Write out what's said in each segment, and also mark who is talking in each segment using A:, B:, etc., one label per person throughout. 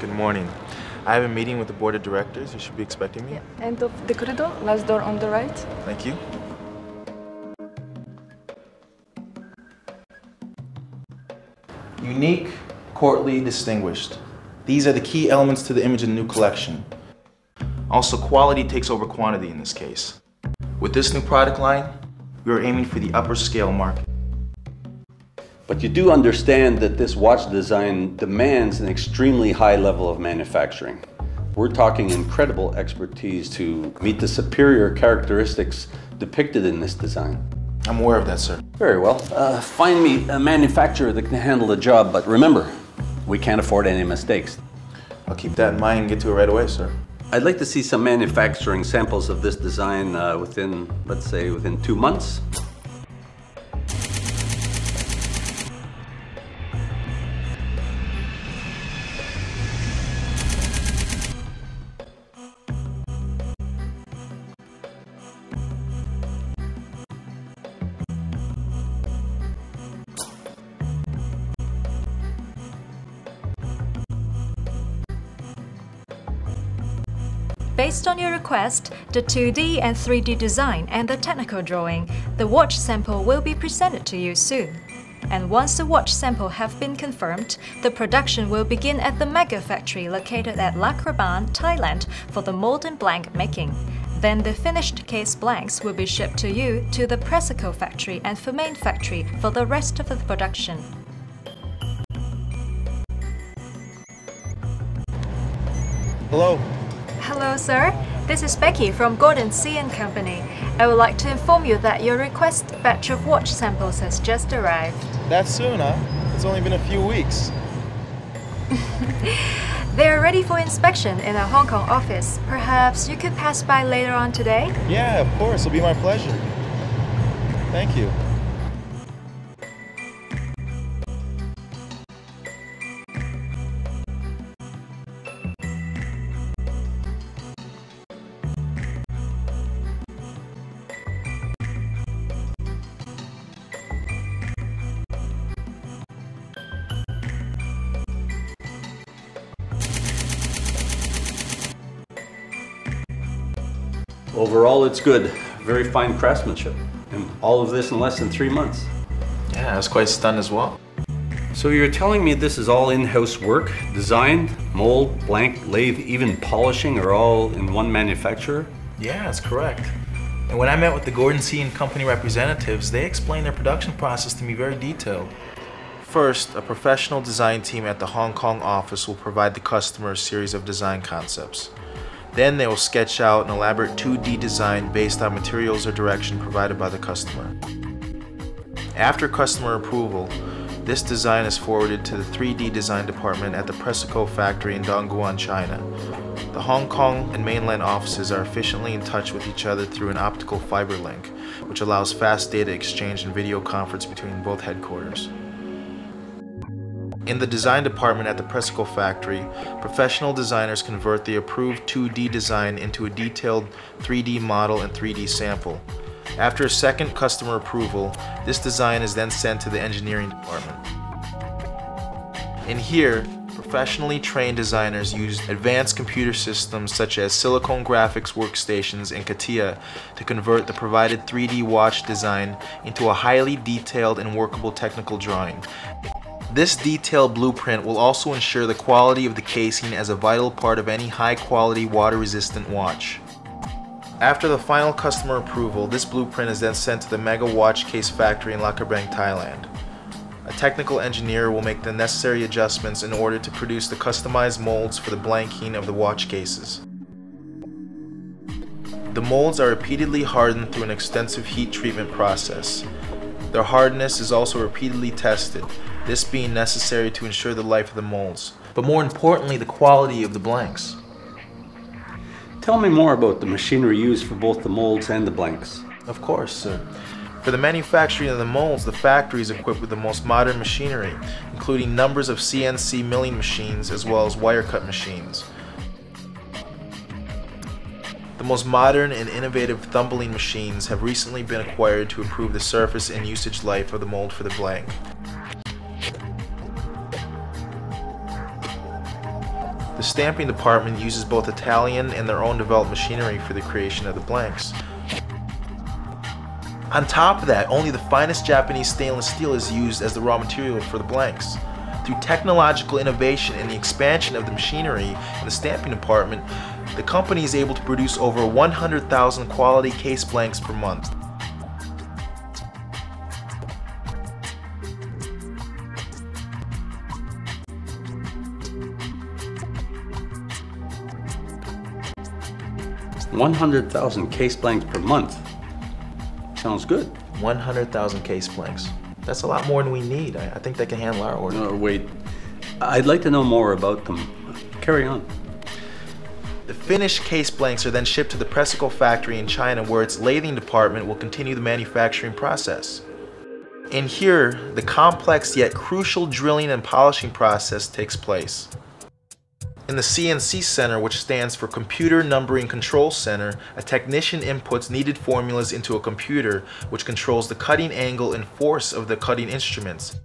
A: Good morning. I have a meeting with the board of directors. You should be expecting me.
B: Yeah. End of the corridor, last door on the right.
A: Thank you. Unique, courtly, distinguished. These are the key elements to the image of the new collection. Also, quality takes over quantity in this case. With this new product line, we are aiming for the upper scale market.
C: But you do understand that this watch design demands an extremely high level of manufacturing. We're talking incredible expertise to meet the superior characteristics depicted in this design.
A: I'm aware of that, sir.
C: Very well. Uh, find me a manufacturer that can handle the job, but remember, we can't afford any mistakes.
A: I'll keep that in mind and get to it right away, sir.
C: I'd like to see some manufacturing samples of this design uh, within, let's say, within two months.
D: Based on your request, the 2D and 3D design and the technical drawing, the watch sample will be presented to you soon. And once the watch sample have been confirmed, the production will begin at the Mega Factory located at Lat Krabang, Thailand for the mold and blank making. Then the finished case blanks will be shipped to you to the Presico factory and Fumain factory for the rest of the production.
A: Hello.
D: Hello, sir. This is Becky from Gordon C & Company. I would like to inform you that your request batch of watch samples has just arrived.
A: That soon, huh? It's only been a few weeks.
D: They are ready for inspection in our Hong Kong office. Perhaps you could pass by later on today?
A: Yeah, of course. It'll be my pleasure. Thank you.
C: Overall, it's good. Very fine craftsmanship. And all of this in less than three months.
A: Yeah, I was quite stunned as well.
C: So you're telling me this is all in-house work? Designed, mold, blank, lathe, even polishing are all in one manufacturer?
A: Yeah, that's correct. And when I met with the Gordon C and Company representatives, they explained their production process to me very detailed. First, a professional design team at the Hong Kong office will provide the customer a series of design concepts. Then they will sketch out an elaborate 2D design based on materials or direction provided by the customer. After customer approval, this design is forwarded to the 3D design department at the Presico factory in Dongguan, China. The Hong Kong and mainland offices are efficiently in touch with each other through an optical fiber link, which allows fast data exchange and video conference between both headquarters. In the design department at the Presico factory, professional designers convert the approved 2D design into a detailed 3D model and 3D sample. After a second customer approval, this design is then sent to the engineering department. In here, professionally trained designers use advanced computer systems such as Silicon Graphics workstations and CATIA to convert the provided 3D watch design into a highly detailed and workable technical drawing. This detailed blueprint will also ensure the quality of the casing as a vital part of any high-quality water-resistant watch. After the final customer approval, this blueprint is then sent to the Mega Watch Case factory in Lat Krabang, Thailand. A technical engineer will make the necessary adjustments in order to produce the customized molds for the blanking of the watch cases. The molds are repeatedly hardened through an extensive heat treatment process. Their hardness is also repeatedly tested, this being necessary to ensure the life of the molds, but more importantly the quality of the blanks.
C: Tell me more about the machinery used for both the molds and the blanks.
A: Of course, sir. For the manufacturing of the molds, the factory is equipped with the most modern machinery, including numbers of CNC milling machines as well as wire cut machines. The most modern and innovative tumbling machines have recently been acquired to improve the surface and usage life of the mold for the blank. Stamping department uses both Italian and their own developed machinery for the creation of the blanks. On top of that, only the finest Japanese stainless steel is used as the raw material for the blanks. Through technological innovation and the expansion of the machinery in the stamping department, the company is able to produce over 100,000 quality case blanks per month.
C: One hundred thousand case blanks per month. Sounds good.
A: 100,000 case blanks. That's a lot more than we need. I, I think they can handle our order.
C: No, wait. I'd like to know more about them. Carry on.
A: The finished case blanks are then shipped to the Pressico factory in China where its lathing department will continue the manufacturing process. In here, the complex yet crucial drilling and polishing process takes place. In the CNC Center, which stands for Computer Numbering Control Center, a technician inputs needed formulas into a computer which controls the cutting angle and force of the cutting instruments.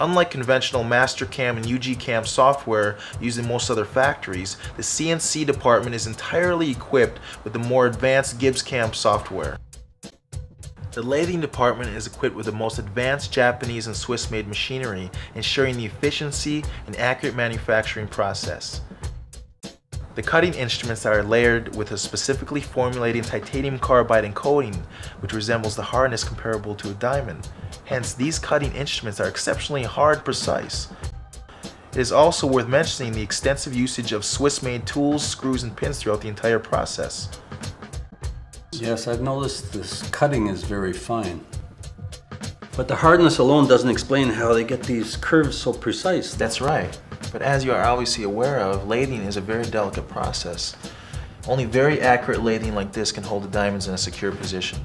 A: Unlike conventional Mastercam and UGCAM software used in most other factories, the CNC department is entirely equipped with the more advanced GibbsCAM software. The lathing department is equipped with the most advanced Japanese and Swiss made machinery, ensuring the efficiency and accurate manufacturing process. The cutting instruments are layered with a specifically formulated titanium carbide encoding, which resembles the hardness comparable to a diamond. Hence, these cutting instruments are exceptionally hard precise. It is also worth mentioning the extensive usage of Swiss-made tools, screws, and pins throughout the entire process.
C: Yes, I've noticed this cutting is very fine. But the hardness alone doesn't explain how they get these curves so precise.
A: That's right. But as you are obviously aware of, lathing is a very delicate process. Only very accurate lathing like this can hold the diamonds in a secure position.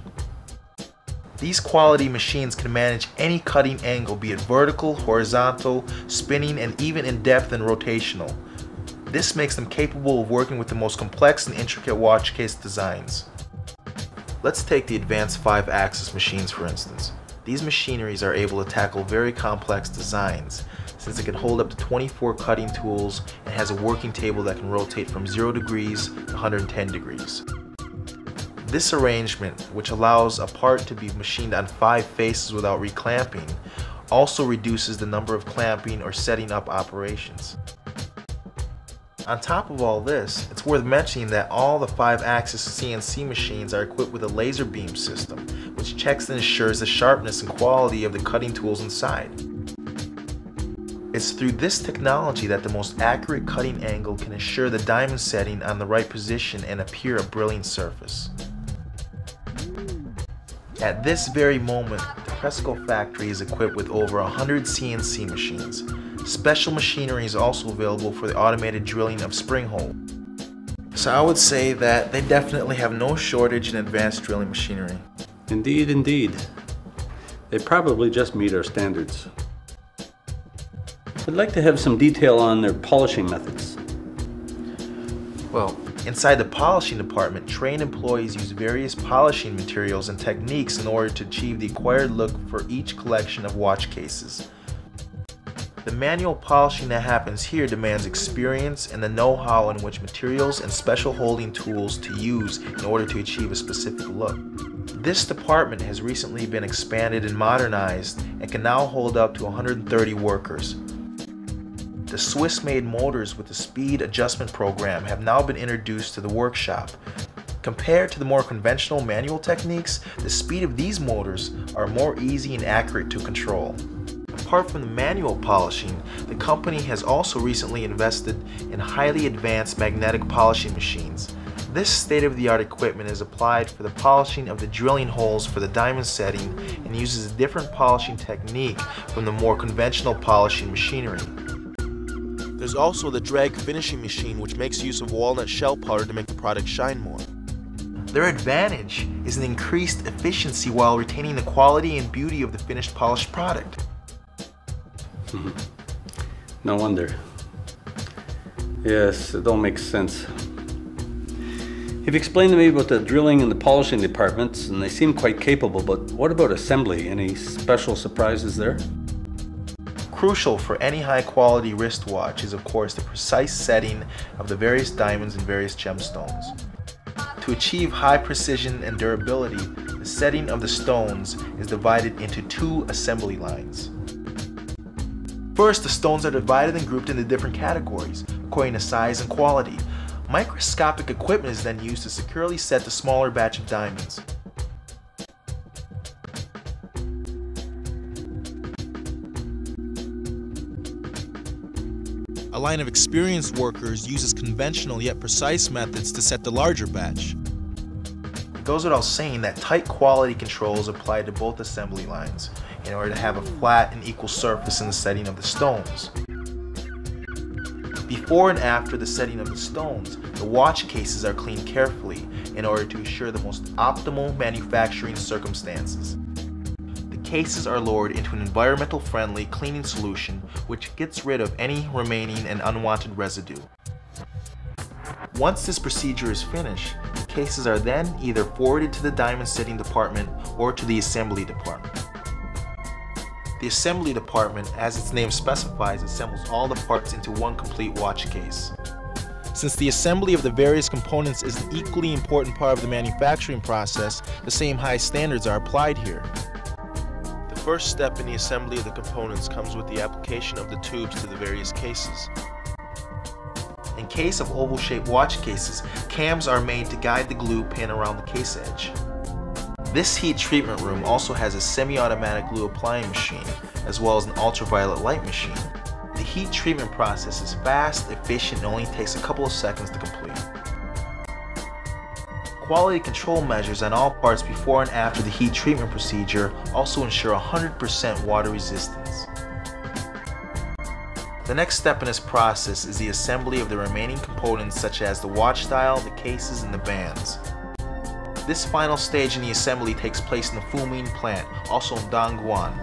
A: These quality machines can manage any cutting angle, be it vertical, horizontal, spinning, and even in depth and rotational. This makes them capable of working with the most complex and intricate watch case designs. Let's take the advanced 5-axis machines for instance. These machineries are able to tackle very complex designs, since it can hold up to 24 cutting tools and has a working table that can rotate from 0 degrees to 110 degrees. This arrangement, which allows a part to be machined on five faces without reclamping, also reduces the number of clamping or setting up operations. On top of all this, it's worth mentioning that all the 5-axis CNC machines are equipped with a laser beam system, which checks and ensures the sharpness and quality of the cutting tools inside. It's through this technology that the most accurate cutting angle can ensure the diamond setting on the right position and appear a brilliant surface. At this very moment, the Pressico factory is equipped with over 100 CNC machines. Special machinery is also available for the automated drilling of spring hole. So I would say that they definitely have no shortage in advanced drilling machinery.
C: Indeed, indeed. They probably just meet our standards. I'd like to have some detail on their polishing methods.
A: Well, inside the polishing department, trained employees use various polishing materials and techniques in order to achieve the acquired look for each collection of watch cases. The manual polishing that happens here demands experience and the know-how in which materials and special holding tools to use in order to achieve a specific look. This department has recently been expanded and modernized and can now hold up to 130 workers. The Swiss-made motors with the speed adjustment program have now been introduced to the workshop. Compared to the more conventional manual techniques, the speed of these motors are more easy and accurate to control. Apart from the manual polishing, the company has also recently invested in highly advanced magnetic polishing machines. This state-of-the-art equipment is applied for the polishing of the drilling holes for the diamond setting and uses a different polishing technique from the more conventional polishing machinery. There's also the drag finishing machine which makes use of walnut shell powder to make the product shine more. Their advantage is an increased efficiency while retaining the quality and beauty of the finished polished product.
C: No wonder. Yes, it all makes sense. You've explained to me about the drilling and the polishing departments, and they seem quite capable, but what about assembly? Any special surprises there?
A: Crucial for any high quality wristwatch is of course the precise setting of the various diamonds and various gemstones. To achieve high precision and durability, the setting of the stones is divided into two assembly lines. First, the stones are divided and grouped into different categories, according to size and quality. Microscopic equipment is then used to securely set the smaller batch of diamonds. Line of experienced workers uses conventional yet precise methods to set the larger batch. It goes without saying that tight quality controls applied to both assembly lines in order to have a flat and equal surface in the setting of the stones. Before and after the setting of the stones, the watch cases are cleaned carefully in order to ensure the most optimal manufacturing circumstances. Cases are lowered into an environmental friendly cleaning solution which gets rid of any remaining and unwanted residue. Once this procedure is finished, cases are then either forwarded to the diamond setting department or to the assembly department. The assembly department, as its name specifies, assembles all the parts into one complete watch case. Since the assembly of the various components is an equally important part of the manufacturing process, the same high standards are applied here. The first step in the assembly of the components comes with the application of the tubes to the various cases. In case of oval-shaped watch cases, cams are made to guide the glue pin around the case edge. This heat treatment room also has a semi-automatic glue applying machine, as well as an ultraviolet light machine. The heat treatment process is fast, efficient, and only takes a couple of seconds to complete. Quality control measures on all parts before and after the heat treatment procedure also ensure 100% water resistance. The next step in this process is the assembly of the remaining components such as the watch dial, the cases, and the bands. This final stage in the assembly takes place in the Fumin plant, also in Dongguan.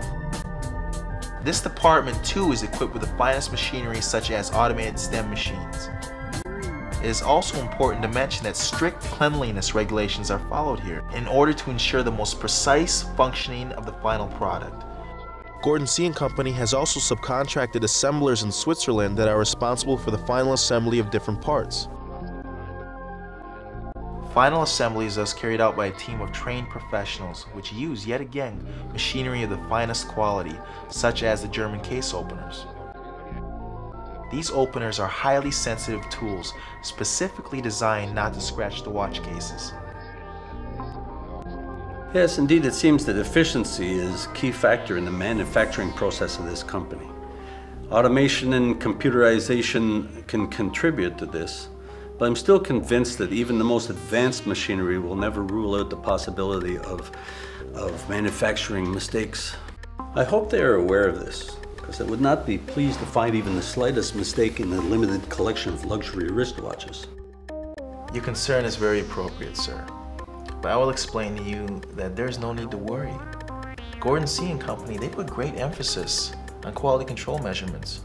A: This department too is equipped with the finest machinery such as automated stem machines. It is also important to mention that strict cleanliness regulations are followed here in order to ensure the most precise functioning of the final product. Gordon C & Company has also subcontracted assemblers in Switzerland that are responsible for the final assembly of different parts. Final assembly is thus carried out by a team of trained professionals which use, yet again, machinery of the finest quality, such as the German case openers. These openers are highly sensitive tools, specifically designed not to scratch the watch cases.
C: Yes, indeed, it seems that efficiency is a key factor in the manufacturing process of this company. Automation and computerization can contribute to this, but I'm still convinced that even the most advanced machinery will never rule out the possibility of, of manufacturing mistakes. I hope they are aware of this, because I would not be pleased to find even the slightest mistake in the limited collection of luxury wristwatches.
A: Your concern is very appropriate, sir. But I will explain to you that there's no need to worry. Gordon C & Company, they put great emphasis on quality control measurements.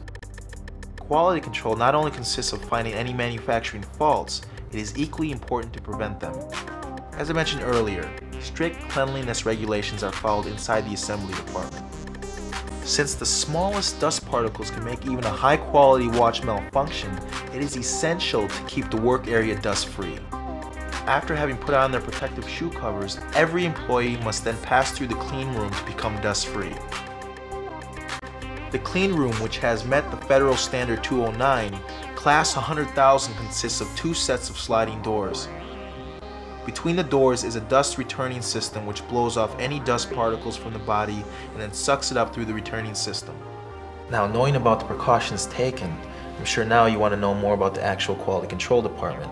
A: Quality control not only consists of finding any manufacturing faults, it is equally important to prevent them. As I mentioned earlier, strict cleanliness regulations are followed inside the assembly department. Since the smallest dust particles can make even a high quality watch malfunction, it is essential to keep the work area dust free. After having put on their protective shoe covers, every employee must then pass through the clean room to become dust free. The clean room, which has met the federal standard 209, class 100,000 consists of two sets of sliding doors. Between the doors is a dust returning system which blows off any dust particles from the body and then sucks it up through the returning system. Now, knowing about the precautions taken, I'm sure now you want to know more about the actual quality control department.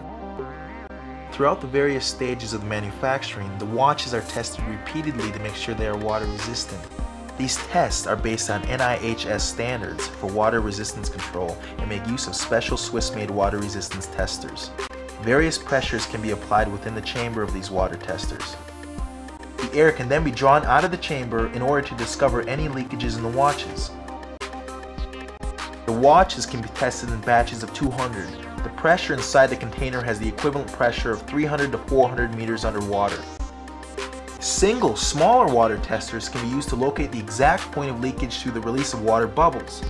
A: Throughout the various stages of the manufacturing, the watches are tested repeatedly to make sure they are water resistant. These tests are based on NIHS standards for water resistance control and make use of special Swiss-made water resistance testers. Various pressures can be applied within the chamber of these water testers. The air can then be drawn out of the chamber in order to discover any leakages in the watches. The watches can be tested in batches of 200. The pressure inside the container has the equivalent pressure of 300 to 400 meters underwater. Single, smaller water testers can be used to locate the exact point of leakage through the release of water bubbles.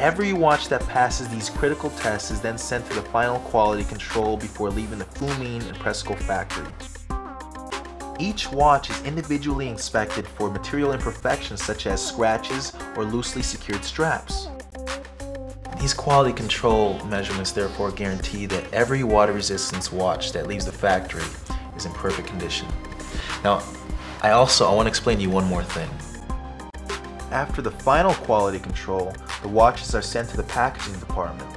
A: Every watch that passes these critical tests is then sent to the final quality control before leaving the Fumine and Presico factory. Each watch is individually inspected for material imperfections such as scratches or loosely secured straps. These quality control measurements therefore guarantee that every water resistance watch that leaves the factory is in perfect condition. Now, I also I want to explain to you one more thing. After the final quality control, the watches are sent to the packaging department.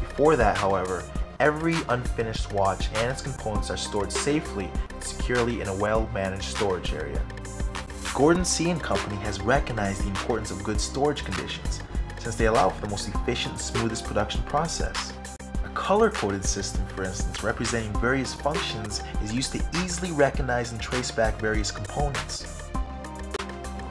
A: Before that, however, every unfinished watch and its components are stored safely and securely in a well-managed storage area. Gordon C & Company has recognized the importance of good storage conditions since they allow for the most efficient and smoothest production process A color-coded system, for instance, representing various functions is used to easily recognize and trace back various components.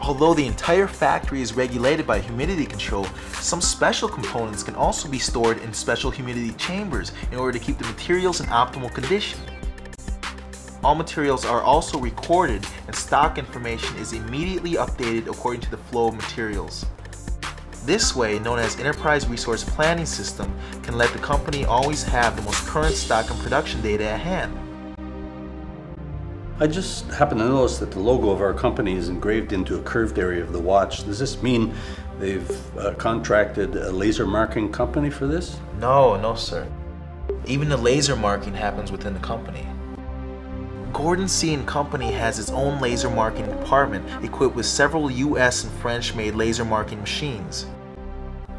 A: Although the entire factory is regulated by humidity control, some special components can also be stored in special humidity chambers in order to keep the materials in optimal condition. All materials are also recorded and stock information is immediately updated according to the flow of materials. This way, known as Enterprise Resource Planning System, can let the company always have the most current stock and production data at hand.
C: I just happened to notice that the logo of our company is engraved into a curved area of the watch. Does this mean they've uh, contracted a laser marking company for this?
A: No, no sir. Even the laser marking happens within the company. Gordon C & Company has its own laser marking department equipped with several US and French made laser marking machines.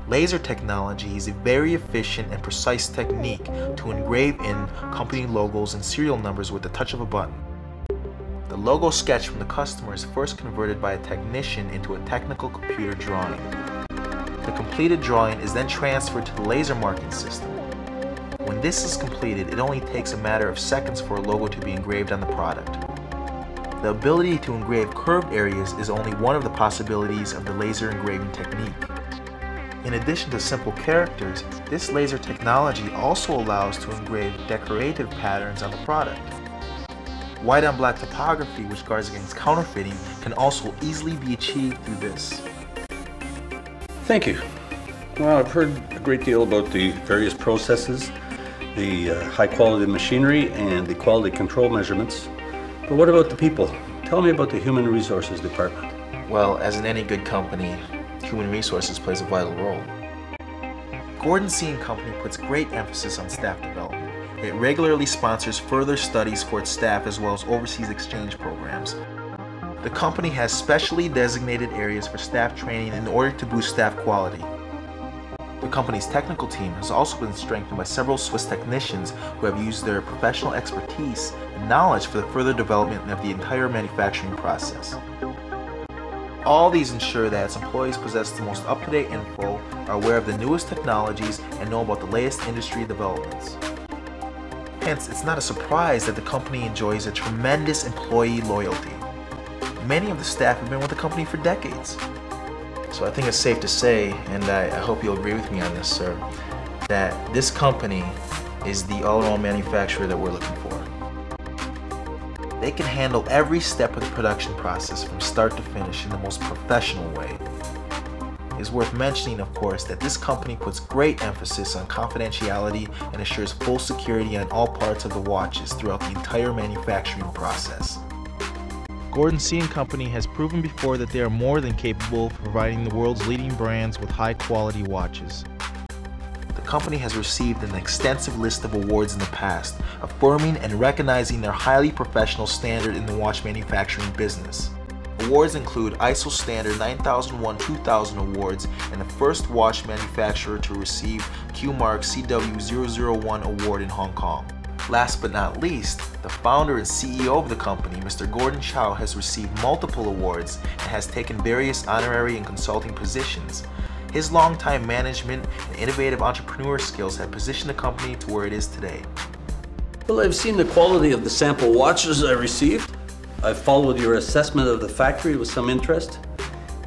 A: Laser technology is a very efficient and precise technique to engrave in company logos and serial numbers with the touch of a button. The logo sketch from the customer is first converted by a technician into a technical computer drawing. The completed drawing is then transferred to the laser marking system. When this is completed, it only takes a matter of seconds for a logo to be engraved on the product. The ability to engrave curved areas is only one of the possibilities of the laser engraving technique. In addition to simple characters, this laser technology also allows to engrave decorative patterns on the product. White on black typography, which guards against counterfeiting, can also easily be achieved through this.
C: Thank you. Well, I've heard a great deal about the various processes, the uh, high quality machinery, and the quality control measurements. But what about the people? Tell me about the Human Resources Department.
A: Well, as in any good company, human resources plays a vital role. Gordon C & Company puts great emphasis on staff development. It regularly sponsors further studies for its staff as well as overseas exchange programs. The company has specially designated areas for staff training in order to boost staff quality. The company's technical team has also been strengthened by several Swiss technicians who have used their professional expertise and knowledge for the further development of the entire manufacturing process. All these ensure that its employees possess the most up-to-date info, are aware of the newest technologies, and know about the latest industry developments. Hence, it's not a surprise that the company enjoys a tremendous employee loyalty. Many of the staff have been with the company for decades. So I think it's safe to say, and I, I hope you'll agree with me on this, sir, that this company is the all-around manufacturer that we're looking for. They can handle every step of the production process from start to finish in the most professional way. It is worth mentioning, of course, that this company puts great emphasis on confidentiality and assures full security on all parts of the watches throughout the entire manufacturing process. Gordon C & Company has proven before that they are more than capable of providing the world's leading brands with high quality watches The company has received an extensive list of awards in the past, affirming and recognizing their highly professional standard in the watch manufacturing business. Awards include ISO Standard 9001-2000 awards and the first watch manufacturer to receive Q Mark CW001 award in Hong Kong. Last but not least, the founder and CEO of the company, Mr. Gordon Chow, has received multiple awards and has taken various honorary and consulting positions. His long-time management and innovative entrepreneur skills have positioned the company to where it is today.
C: Well, I've seen the quality of the sample watches I received. I've followed your assessment of the factory with some interest,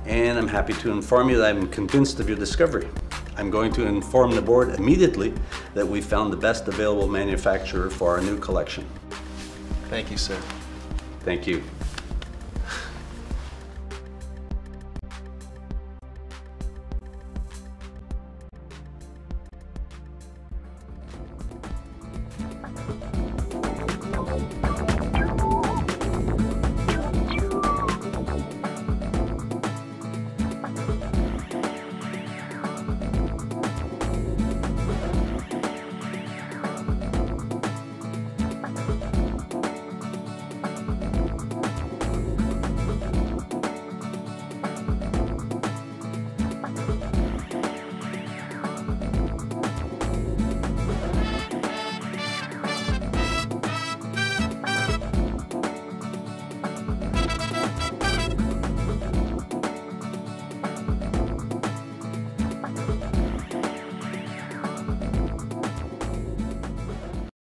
C: and I'm happy to inform you that I'm convinced of your discovery. I'm going to inform the board immediately that we found the best available manufacturer for our new collection.
A: Thank you, sir.
C: Thank you.